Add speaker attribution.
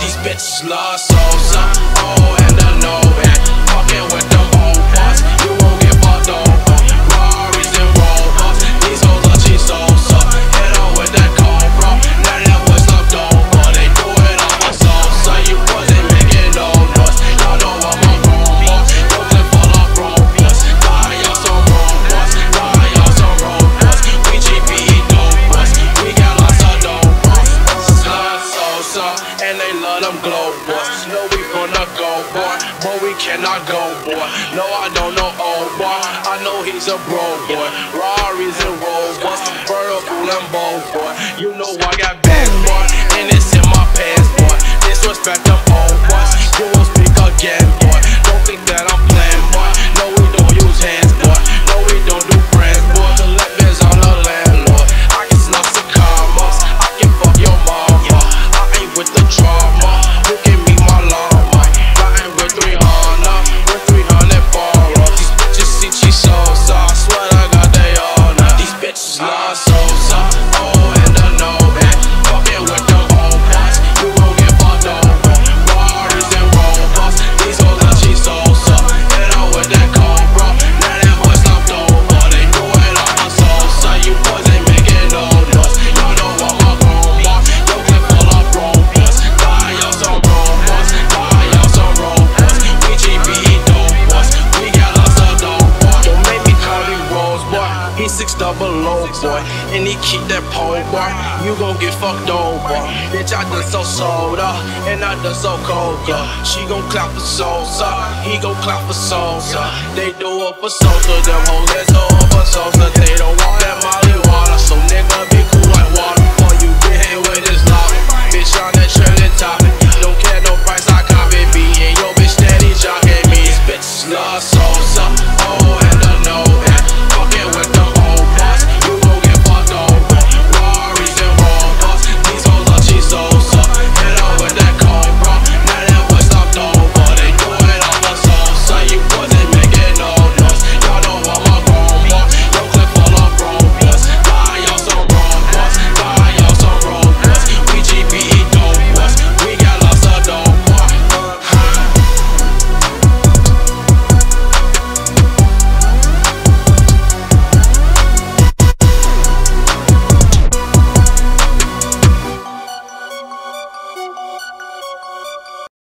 Speaker 1: these bitches lost I'm all go, boy. But we cannot go, boy. No, I don't know old boy. I know he's a bro, boy. Rari's and Rolls, boy. Vertical and bold, boy. You know I got. double low, boy. And he keep that pole, boy. You gon' get fucked over. Bitch, I done so soda, and I done so coca. She gon' clap for salsa, he gon' clap for salsa. They do up for salsa, them hoes, they do up for salsa. They don't want that Molly water, so nigga, be